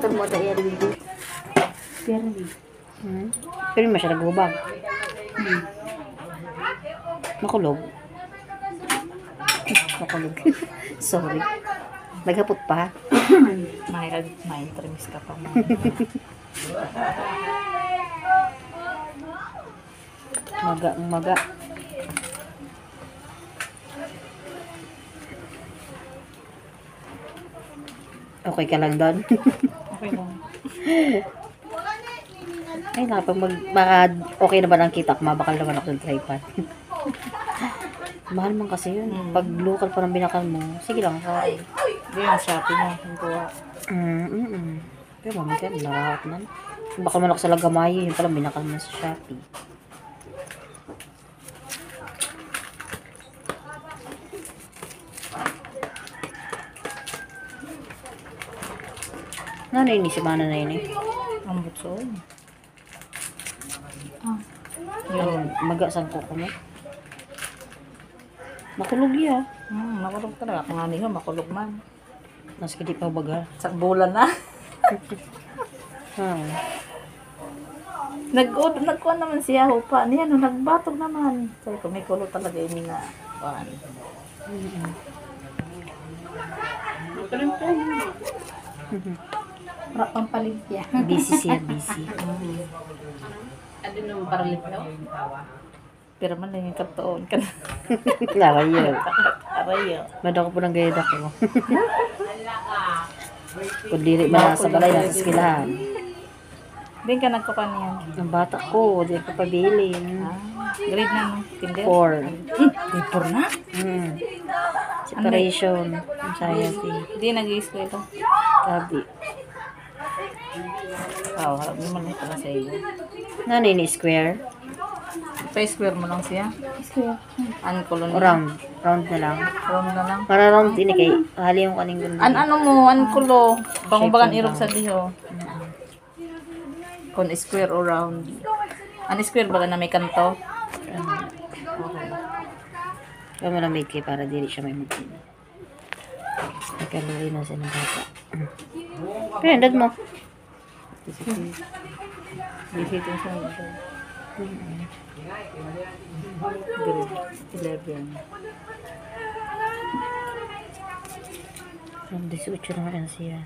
motor mo tayo rin dito. Pero di. Hmm? Pero masyadong gubag. Hmm. Makulog. Makulog. Sorry. Naghapot pa. May, may intermis ka pa. Maga, maga. Okay ka lang doon? Okay lang. Ay, na, pag mag, baka okay na ba ng kita ko, mabakal naman ako ng tripod. Mahal man kasi yun. Mm. Pag local pa ng binakal mo, sige lang, sorry. Hindi yung Shopee mo. Yung kuha. Mm, mm, mm. Pero mami ka, nakakot na. Baka man ako sa Lagamay, yun pala binakal mo sa Shopee. Ano ini si Mana na yun eh? Ang butso. Yung magasan ko ko mo. Makulog ya. Hmm, makulog talaga. Kung ano yun, makulog man. Mas kadi pa baga. Sa bulan na. Ha. nag nagkuhan naman siya hupa niya no nagbatog naman sabi ko may kulo talaga ini na kuhan Para pampalimpya. Busy siya, busy. Ano nung paralit daw? pero man lang yung katoon ka Larayo. arayo Mada ko po ng gayad ako. Kung dili man sa balay, nasa skilahan. din ka nagkukan niyan Ang bata ko, di ko pabilin. ah, grade na no kinder Four. grade 4 na Hmm. Separation. Anxiety. hindi nag-i-school ito Sabi. Wow harap naman ito na sa iyo Ano ini square? pa square mo lang siya an kulon O round? Round na lang. round na lang Para round ini kay hali yung kaning gundo. an ano mo an kulo pangubagan irog sa diho kung square or round an square ba na may kanto Kaya mo lang kay para dili siya may mutin. Nagkalari na siya ng bata. Pero edad mo. Bisitin siya ito. Grade 11. Ang 18 na yan siya.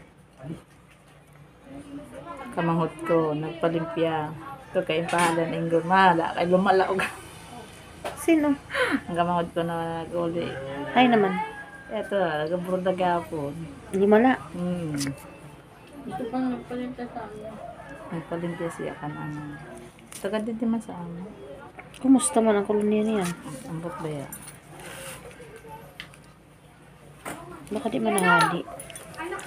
Kamanghot ko, nagpalimpya. Ito kay pahalan ng gumala. Kay lumalaog. Sino? Ang kamanghot ko na nag-uli. Ay naman. Ito, nag-abroad na gapon. Lima na. Hmm. Ito pang nagpalinta sa amin. Nagpalimpya siya ka ng Taga din naman sa amin. Kumusta man ang koloniya niyan? Ang bukbaya. Baka di man nahali.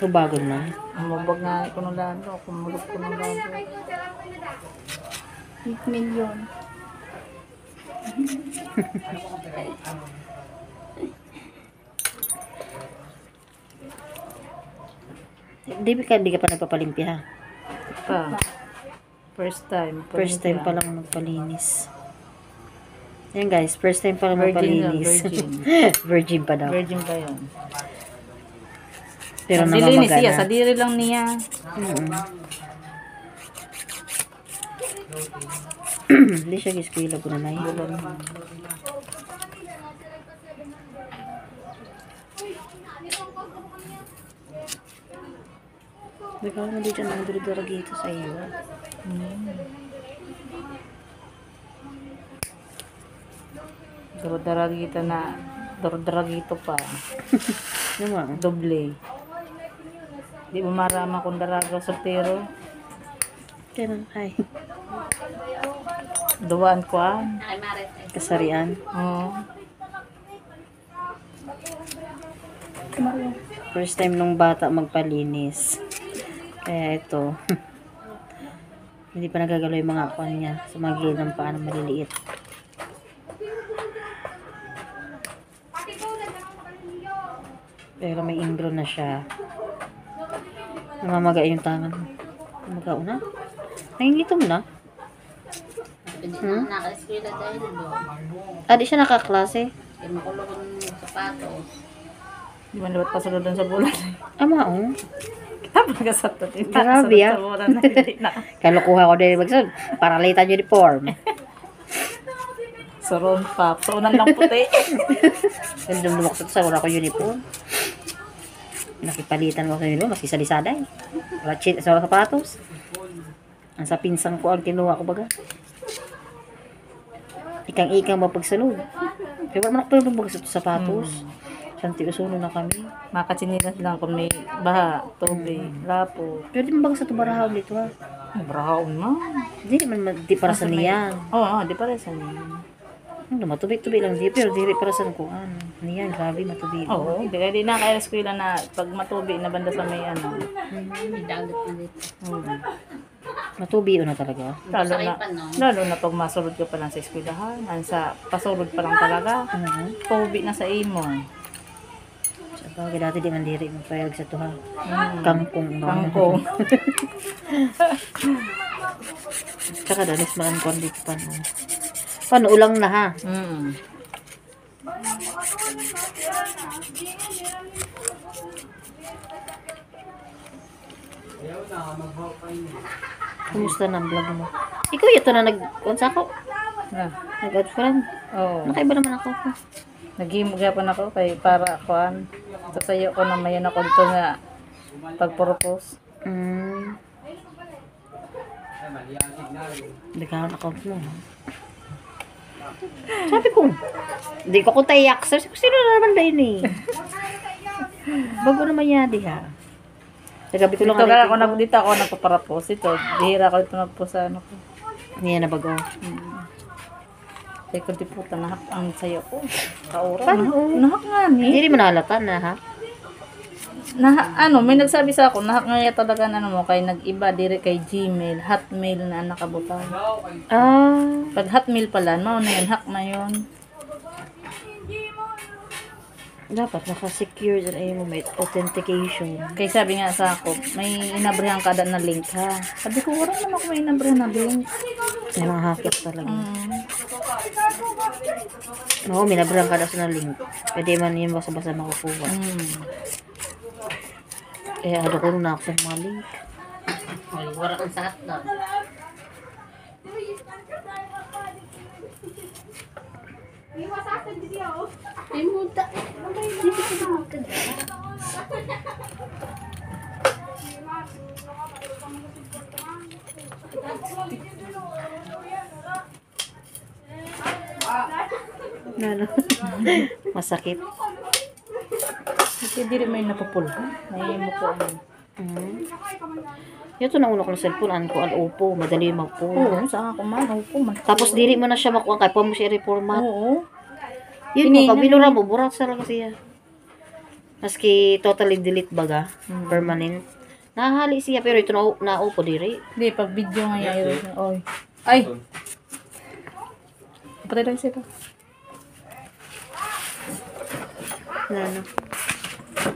Rubagon man. Ang mabag nga ko ng lalo. Kumulog ko ng lalo. 8 million. Di ka, di ka pa nagpapalimpya. Pa. First time. First time pa lang magpalinis. Yan guys, first time pa lang Virgin lang, magpalinis. virgin. virgin pa daw. Virgin pa yun. Pero sa dili ni siya, sa diri lang niya. Mm. Hindi siya giskwila po na na Bigla mo dito ng duro dito sa iyo. Daro-daragito na. Daro-daragito pa. Naman. Doble. Di mo marama kung daraga soltero. Kaya ay, Duwaan ko ah. Kasarian. Oo. First time nung bata magpalinis. Kaya ito. hindi pa nagagalaw yung mga kwan niya sa mga gilid ng paa na maliliit. Pero may ingrown na siya. Namamaga yung tangan. Namamaga na? Nangingitom na? Hindi Hmm? Ah, di siya nakaklase? Kaya makulong ang sapatos. Di man dapat pasunod doon sa bulan. Ama, oh. Pagkasat to. Grabe, ah. Kalukuha ko din magsud. Para litan uniform. Suron pa. Sunan lang puti. Yung dumuksot sa wala ko uniform. Nakipalitan ko sa uniform. Mas isa lisada eh. Wala chin, sa sapatos. Ang sa pinsang ko ang kinuha ko baga. Ikang-ikang mapagsunod. Kaya wala tulong baga sa sapatos. Santi usuno na kami. Makatsinilas lang kung may baha, tubig, lapo. Pero di man baga sa tubarahaw dito ha. Brown mo. Hindi naman ma- di para sa niyan. Oo, oh, di pa rin sa niya. Ano, matubig-tubig lang di. Pero di para sa kuan. Niyan, grabe matubig. Oo, di kaya di na kaya eskwela na pag matubig na banda sa may ano. May dagat na dito. Hmm. Matubig na talaga. Lalo na, lalo na pag masulod ka pa lang sa eskwelahan, ang sa pasulod pa lang talaga. Mhm. Tubig na sa imo. Sa bagay dati di man diri mo payag sa tuha. Hmm. Kangkong. no? Kangkong. Tsaka dalis man kwan dito pa. No? Paano ulang na ha? Mm. Kumusta na ang vlog mo? Ikaw ito na nag sa ako. Ah, Nag-add friend. Oo. Nakaiba naman ako. Naghimugapan ako kay para kuan. Sasayo ko na mayon ako dito nga pag-propose. Mm. Nagkaroon account mo. Sabi ko, hindi ko ko tayak. Ko, sino na naman dahil eh? Bago naman yan, di ha? Nagabi ko lang Dito ka ako dito ako nagpaparapos ito. Bihira ko dito nagpo sa ano ko. Niya na bago. Say ko di puta nahak ang sayo ko. Kaura. Paano? Nahak, nga ni. Hindi rin manalata na ha? Nahak, ano, may nagsabi sa ako, nahak nga talaga na ano mo, kay nag-iba dire kay Gmail, Hotmail na nakabutang. Ah. Pag Hotmail pala, mao na yun, hack na yun. Dapat naka-secure dyan ay mo may authentication. Kay sabi nga sa ako, may inabrihan kada na link ha. Sabi ko, wala naman ako may inabrihan na link. May mga hackers talaga. Mm. Oo, minabrang ka na link. Pwede man yun basa-basa makukuha. Mm. Kaya ano ko na ako sa mga link. Ay, wala kang sa hotdog. Ay, muda. Dito ka muda. Ano? Masakit. Kasi di rin may napupula. May ano. Mm. Ito na una ko ng cellphone, ano ko, ang Oppo, madali mag-phone. Oo, saan ako man. Opo man. Tapos dili mo na siya makuha, kaya pa mo siya reformat. Oo. Yun mo, pag binura mo, burat sa lang siya. Maski totally delete baga, Mm. permanent. Nahali siya, pero ito na, na Oppo diri. Hindi, pag video nga yung Oy. Ay! Patay lang siya. Na, ano.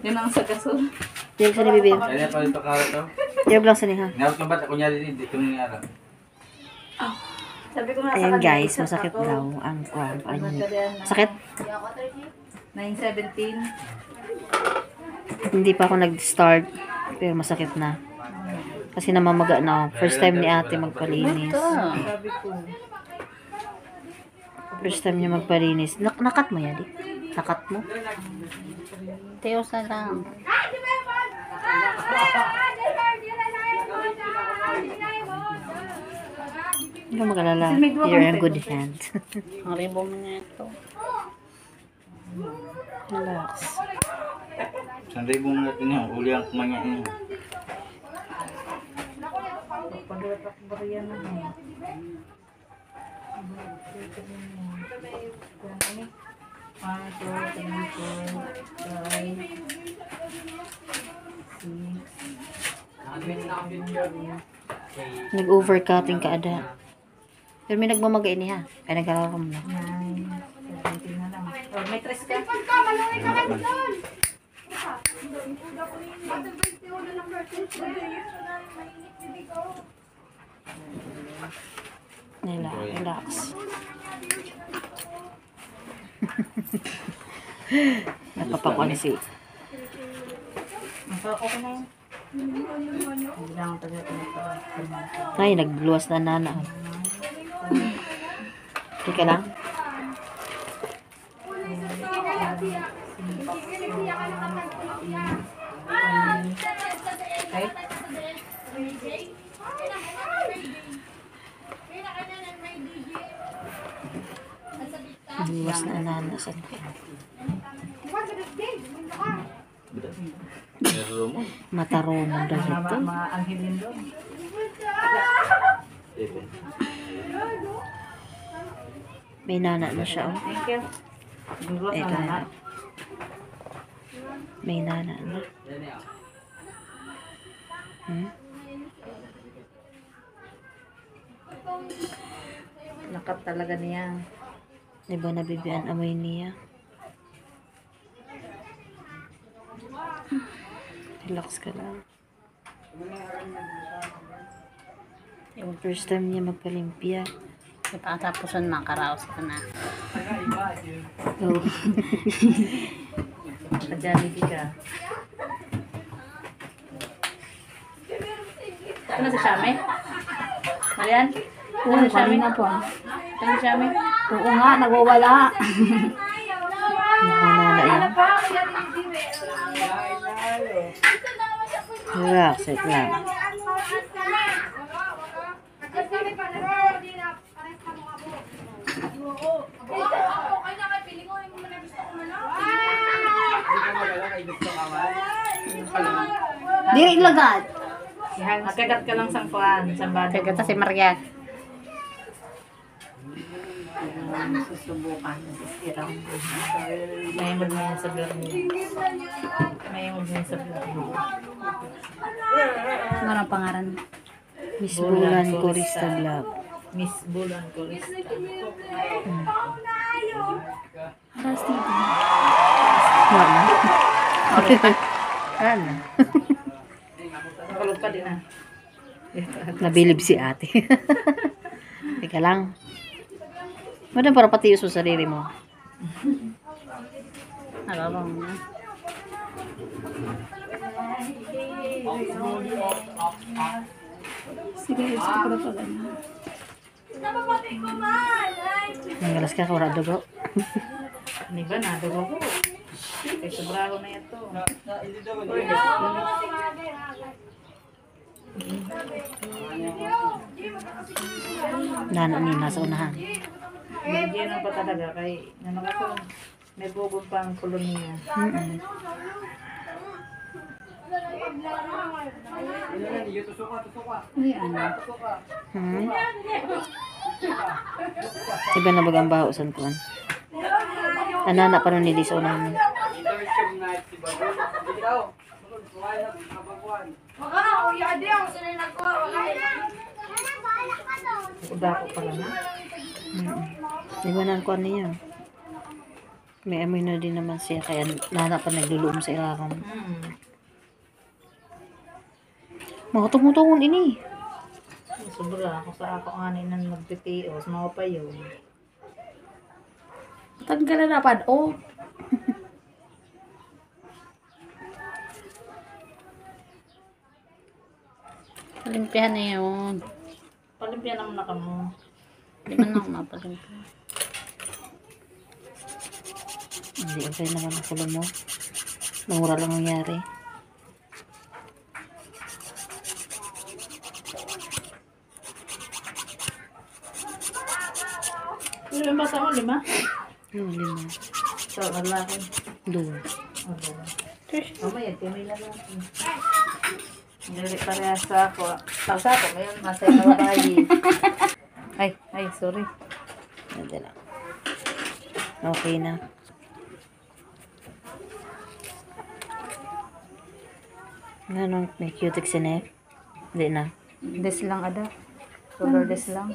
Yan ang sa gasol. Dili sa nabibig. Kaya pa rin karo to. Dili lang sa niha. Ngawat ka ba? Kunyari din, dito nung araw. Sabi ko nga Ayan guys, masakit daw ang kwan. Ano, sakit? 917. Hindi pa ako nag-start, pero masakit na. Kasi namamaga na ako. First time ni ate magpalinis. Sabi ko. First time niya magpalinis. Nak nakat mo yan, di? Nakat mo? Teos na lang. Hindi magalala. You're in good hands. Ang ribong niya ito. Relax. Sanday mo natin yung uli ang kumanya niya. One, two, three, four, five, Nag-overcutting ka ada. Pero may nagmamagay niya. Ay, nagkakaroon na. Oh, may tres ka. Nila, relax. Napapakuan si. Okay na yun. Ay, nagluwas na nana. Teka lang. Okay? Nagluwas na? Pero mo. Mataronan daw Mga, ito. mga anghilin doon. May nana na siya. Oh. Thank you. Na. May nana na. Hmm? Nakat talaga niya. Di ba nabibian amoy niya? Relax ka lang. Yung first time niya magpalimpia. Ipatapusan makaraos ka na. Oh. Ka-Jollibee ka. Ano sa Shame? Marian? Oo, Ano sa kanina po. Ano sa Shame? Oo nga, nagwawala. Nakanana yan. Relax, wait Diri ilagad. Makagat ka lang sa kuan, sa bado. Kagata si Maria. Susubukan. May mo yan sa vlog mo. May mo yan sa vlog mo. Ano ang pangaran? Miss Bulan Corista. Vlog. Miss Bulan Corista. Wala. Ano? Nakulog pa din ah. Nabilib si ate. Teka lang. Madam, para pati sa sarili mo. Nalabang mo na. Sige, ito ko na pala na. Nanggalas ka, kura dugo. Ano ba na? Dugo ko. Ay, sobrado na ito. Nana ni nasa unahan. Na pa talaga kay ano ka to? May bubong pang koloniya. Mm-mm. Uy, ano? Hmm? Iba na bagang baho sa kuan. Anana pa nun nili sa unahan. Udako pala na. Mm-mm. Iba na ang kuan niya. May amoy na din naman siya kaya nana pa nagluluom sa ilalim. Hmm. Mga tumutungon ini. Sobra ako sa ako nga nang magtitios, mga pa yun. Tanggalan na pa. Oh, Palimpihan na yun. Palimpyan naman na kamo. Di man ako mapalimpihan. Hindi okay naman ang kulo mo. Mura lang nangyari. Ilan ba sa? Lima? Yung lima. So, lalaki. Doon. Okay. Mamaya, timay lang. Hindi pareha sa ako. Sa sa ako, ngayon, nasa nawakayi. ay, ay, sorry. Hindi lang. Okay na. Ganun, may cutic sinep. Hindi na. Des lang, ada. Colorless lang.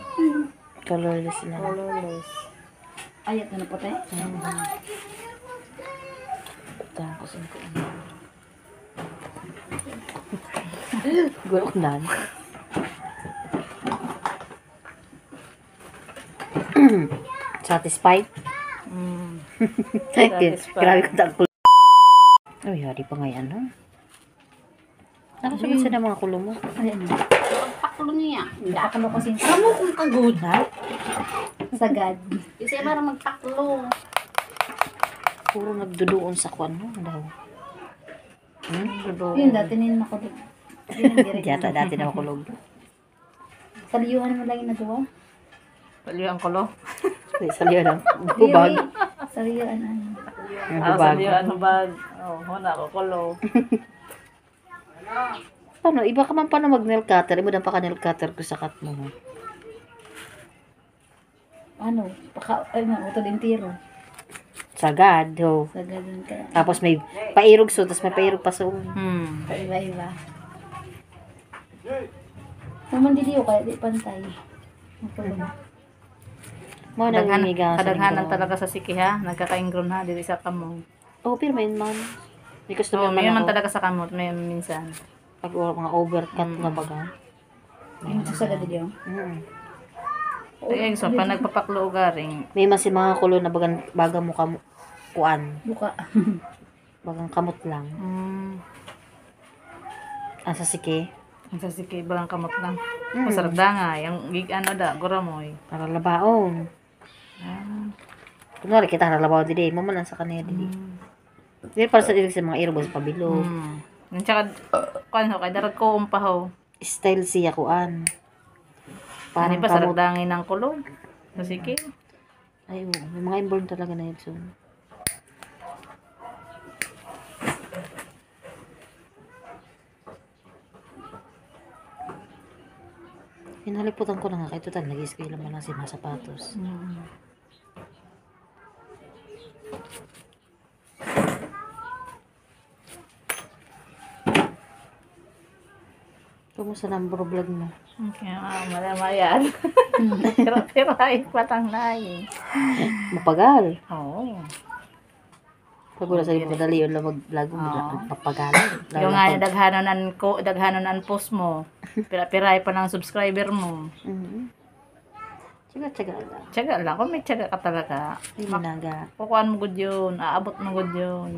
Colorless na. Colorless. Ayat na na po tayo. Tapos ang ko. Gulok na. Satisfied? Mm. Thank you. Satisfied. Grabe ko takot. Ay, hari pa nga yan, no? Nakasunod sa mga kulo mo. Ay, ano? Paklo niya. Pakalo kasi. Kamu kung kagulat. Sagad. Kasi parang magpaklo. Puro nagduduon sa kwan mo daw. Hmm? Yun, dati nila nakulog. Yata dati na makulog. Sa liyuhan mo lang yung nagawa? Palihan ko lo. Ay, Saliyo lang. Bubag. Sa liyuhan, ano. Ang Ah, bubag. sa ano bag. Oh, huna ko ko lo. Paano? Iba ka man paano mag nail cutter. Iba pa ka nail cutter ko sa cut mo. Ano? Paka, ay, ano, utol yung tiro. Sagad. Ho. Sagad ka. Tapos may pairog so, tapos may pairog pa so. Hmm. Iba-iba. Mamandiliw kaya di pantay. Mo na Kadaghan, niniga sa kadaghanan talaga sa siki ha. Nagkakaingron ha. Dili sa kamot. Oh, pero may man. May customer So, may man man ako. talaga sa kamot. May minsan. Pag o- mga overcut na baga. Yung sa sagad yun. Mm. Ay, so, pag nagpapaklo garing. May mas mga kulo na bagang baga mo kam kuan. Buka. Bagang kamot lang. Hmm. Asa sike. Ang sa siki, bagang kamot lang. Mm. Masarap da nga. Yung gig ano da, guramoy. Para labaon. Ah. Kunwari kita nalabaw didi. Mo man lang sa kanila didi. Dili para sa dili sa mga irobos pabilo. Hmm. Yung tsaka, kung ano, kay darag ko umpahaw. Style siya kuan. Parang Parang pa sarap dangin ng kulo. Sa siki. Ay, oo. May mga inborn talaga na yun. So. Hinaliputan ko na nga kay Tutan. Nag-skill naman lang si mga sapatos. Hmm. Kumusta na ang vlog mo? Okay, ah, malama yan. Tira-tira, patang na eh. Mapagal. Oo. Pag wala sa iyo madali yun lang mag-vlog mo. Lalo Yung nga, pag- daghanonan ko, daghanonan post mo. Pira-piray pa ng subscriber mo. Mhm. Tsaga-tsaga lang. Tiyaga lang. Kung may tiyaga ka talaga, Hindi naga. kukuhan mo good yun. Aabot mo good yun.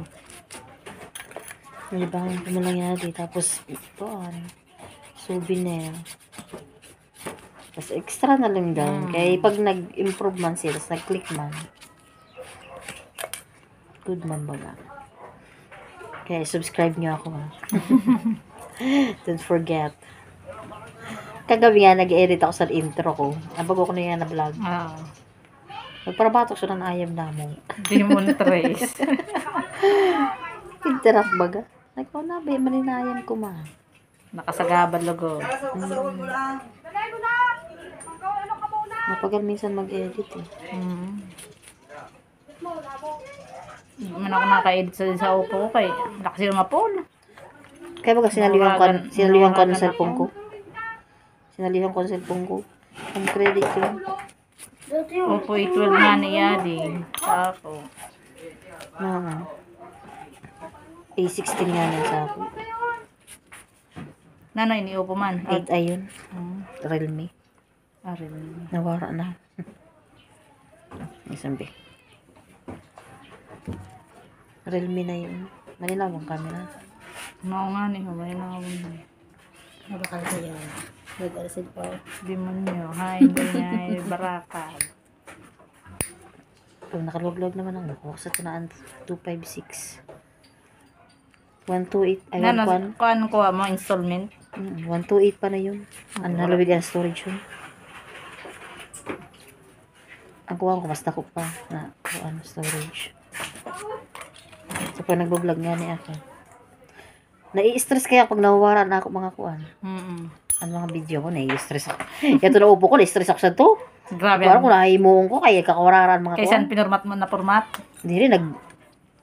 Nalibangan ko mo lang yan natin. Tapos, ito ano, souvenir. Tapos, extra na lang daw. Kaya pag nag-improve man sila, tapos nag-click man, good man baga. Kaya subscribe nyo ako ha. Don't forget. Kagabi nga, nag-edit ako sa intro ko. Nabago ko na yan na vlog. Ah, Nagparabatok siya ng ayam na mo. Demon Trace. Interact baga. Nagpo na, ba, maninayan ko ma. Nakasagabad logo. Mapagal minsan mag-edit eh. Mm. Hindi man ako naka-edit sa, sa upo ko kay lakas yung mapol. Kaya baga sinalihan ko, Nawagan- sinalihan ko ang nawagan cellphone ako. ko. Sinalihan ko ang cellphone ko. Ang credit yun. Upo 12 nga ni Yadi. Sa ako. Mga A16 nga lang sa ako. Nanoy ni upo man. 8 ayun. Hmm. Realme. Arin. Nawara na. Isang B. Realme na yun. Malinawang camera. Mao nga ni humay na ako. Mabakal sa yan. Nag-alasin pa. Demonyo. Hay, hindi niya barakad. Pag nakaluglog naman ang nakuha sa tunaan 256. 128. Ay, Nano, 1 kuan ko mo installment. Mm, 128 pa na yun. Ang nalawig ang storage yun. Ang kuha ko, mas dako pa na kuha storage. So, pag nagbablog nga ni ako, nai-stress kaya pag nawawara na ako mga kuan. Mm. Ang mga video ko, nai-stress ako. Ito na upo ko, nai-stress ako sa to. Grabe. Parang ko nahimuon ko, kaya kakawararan mga kuan. pinurmat mo na format. Hindi rin, nag,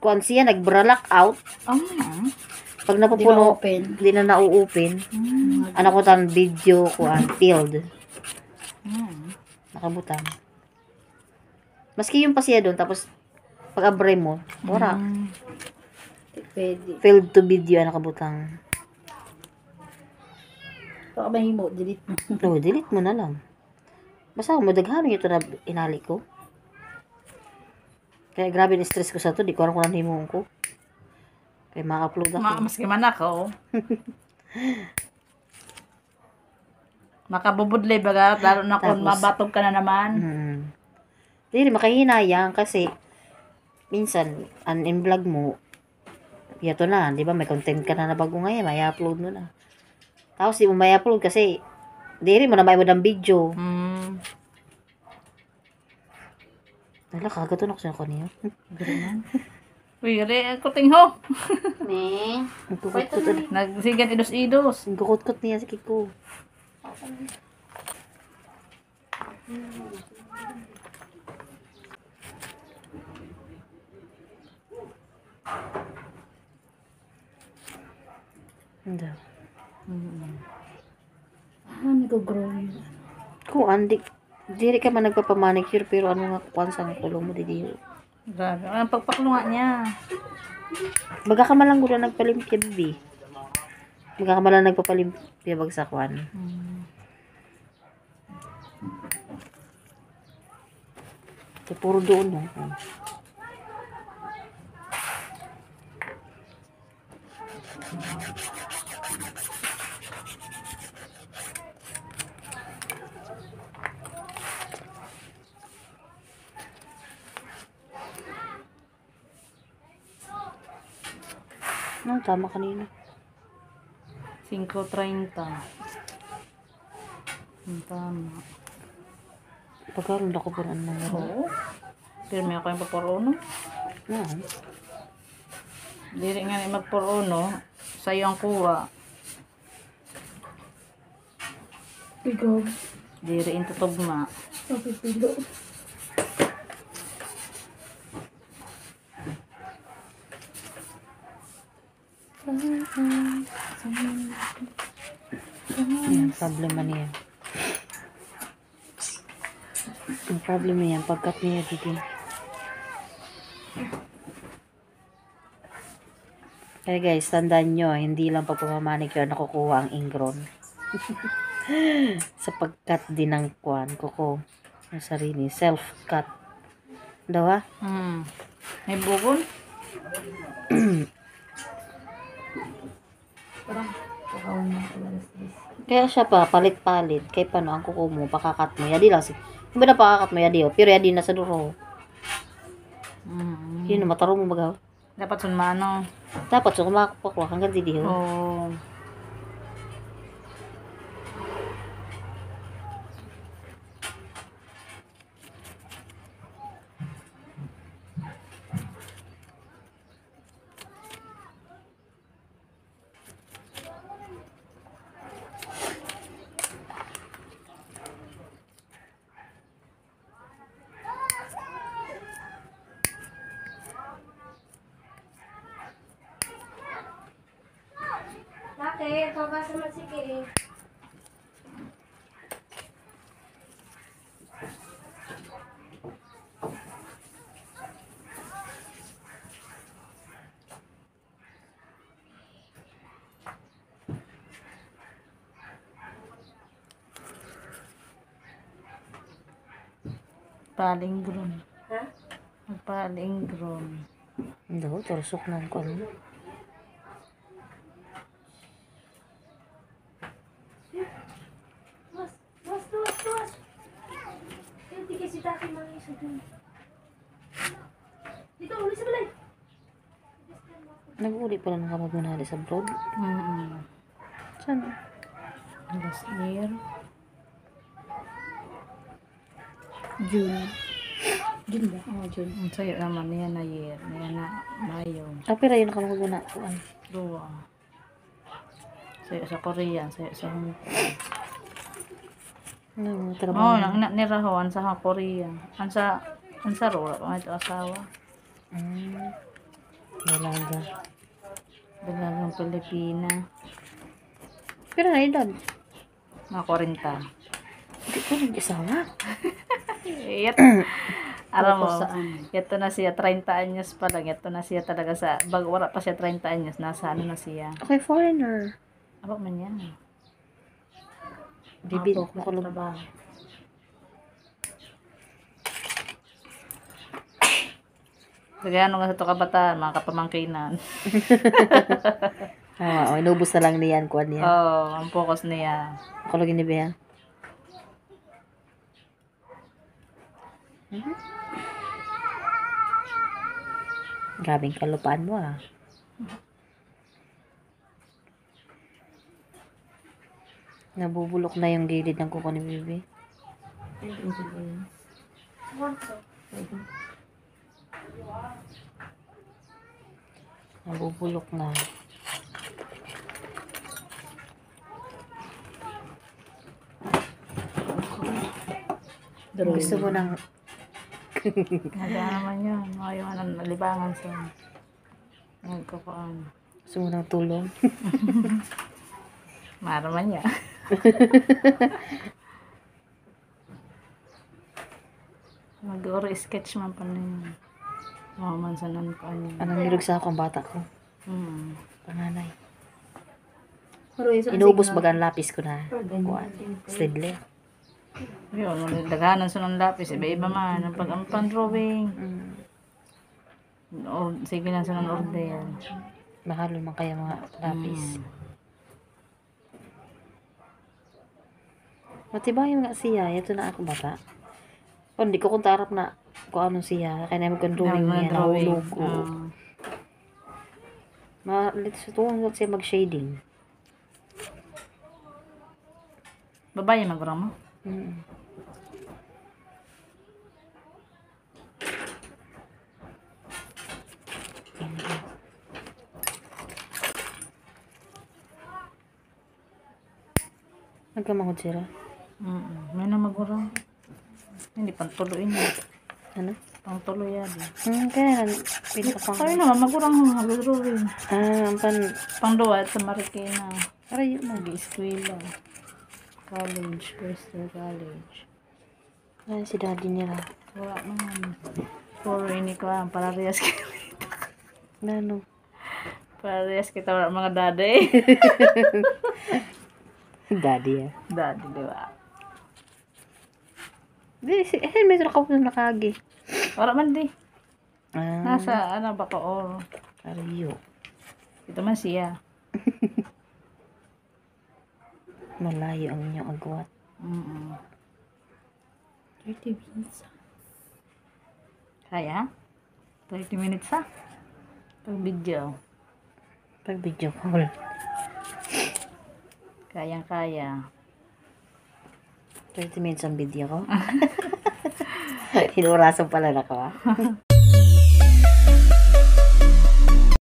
kuan siya, nag-bralak out. Oh. Pag Di ba napupuno, open? hindi na na-open. Ano ko tan video kuan, filled. Mm. Nakabutan. Maski yung pa siya doon, tapos pag abray mo, wala. Mm. Pwede. Filled to video, ang nakabutang. Baka mahimo, delete mo. No, delete mo na lang. Basta mo daghan ito na inali ko. Kaya grabe na stress ko sa to, di ko alam kung ano himuon ko. Kaya ma-upload ako. Ma maski man ako. Makabubudlay baga, lalo na kung Tapos- mabatog ka na naman. Hmm. Hindi rin makahinayang kasi minsan, an in vlog mo, yato na, di ba, may content ka na na bago ngayon, may upload mo na. Tapos di mo may upload kasi, di rin mo na may mo ng video. Hmm. Wala, kagato na ko siya kaniya. Uy, re, kuting ho. Ne. Ang kukot-kot, Nagsigat idos-idos. ang kukot-kot niya si Kiko. Hindi. Ah, nag-grow yun. Kung andi, diri ka man nagpapamanicure pero ano nga kuwan sa kulong mo di Grabe. Ang pagpaklunga niya. Baga ka man lang gula nagpalimpya bibi. Baga ka man lang nagpapalimpya bagsakuan. Hmm. So, puro doon no. No, tama kanina. 5.30. Ang tama. Pagkaroon ako po ng mga Oo. Pero may ako yung papuruno. No. Dili nga ni magpuruno. Sa'yo ang kuha. Ikaw. Diri in tutugma. Papipilo. Yan, problema niya. Ang problema niya, pagkat niya dito. Kaya guys, tandaan nyo, hindi lang pagpapamanicure nakukuha ang ingron. Sa pagkat din ng kwan, kuko. Ang sarili, self-cut. Daw ha? Hmm. May bukol? Kaya siya pa, palit-palit. Kaya paano ang kuko mo, pakakat mo. Yadi lang. si- Hindi ba na pakakat mo, yadi oh. Pero yadi na sa duro. Hmm. Yun, mataro mo baga. Dapat sunmano. Dapat so kumakapakwa hanggang didi oh. Oo. Bakit? Pabasa mo sige. Palingron. Ha? Palingron. Hindi oh, torosok na ang kwan mo. Tuwas, tuwas, tuwas, tuwas. Hindi kasi dati mga isa dun. Dito, ulit sa balay. Nag-uli pala ng kamagunali sa abroad. Hmm. Saan? Last year. June. June ba? Oo, June. Ang sayo naman niya na year. Niya na Mayo. Ah, pero yun nakamaguna. Kuan. Dua. Sayo sa Korea. Sayo sa Hong Kong. Ano, mga Oo, trabaho. oh, nang nirahuan sa Korea. Ang sa ang sa Rora, ang ito asawa. Mm. Dalaga. Dalagang Pilipina. Pero na edad. Mga 40. Hindi ko nag-isawa. Iyat. Alam mo, Saan? ito na siya 30 anyos pa lang. Ito na siya talaga sa, bag wala pa siya 30 anyos, nasa ano na siya. Okay, foreigner. Aba man yan. Bibi, Apo, makulog. trabaho. Kaya ano nga sa ito kabataan, mga kapamangkinan. Ah, oh, inubos na lang niyan, kuan niya. Oo, ang focus niya. Lagi ni Bea. Mhm. Grabing kalupaan mo ah. Nabubulok na yung gilid ng kuko ni Bibi. Nabubulok na. Gusto mo ng Nagana naman yun. Mga yung ano, nalibangan sa nagkapaan. gusto mo ng tulong. Maraman niya. Mag-oro sketch man pa na yun. Mga mansanan pa niya. Anong nilog sa akong bata ko? Hmm. Panganay. Inubos baga ang lapis ko na. Kuan. Slidle. Yun, daghanan sa ng lapis. Iba-iba man. Ang pag ang pang-drawing. Mm. Or, sige lang sa ng order. Mahal man kaya mga lapis. Mm. Matibayan nga siya. Ito na ako bata. O, hindi ko kung tarap na kung anong siya. Kaya namin kung drawing niya. drawing. Nahulog ko. Ah. Malit sa tuwang siya mag-shading. babae magurang mo. Mm. Nagkamangod sila. Mm May na magurang. Hindi pang tuloy niya. Ano? Pang tuloy yan. Hmm, kaya lang. Pila pang... Sabi naman, magurang mo, mag-drawing. Ah, ang pan... Pang duwa at sa Marikina. Aray, yun na. Nag-eskwela. College, first year college. Ayan si daddy nila. Wala naman. Puro ini ko lang, parehas kita. Ano? Parehas kita wala mga daday. daddy ah. Daddy, di ba? Di, si... Eh, may nakaupo na nakagi. Wala man di. Ah, Nasa, ano ba ko, or. Ariyo. Ito man siya. Malayo ang inyong agwat. Mm 30 minutes. Kaya? 30 minutes ha? Pag video. Pag video call. Kayang-kaya. 30 minutes ang video ko. Hinurasan pala na ko ah.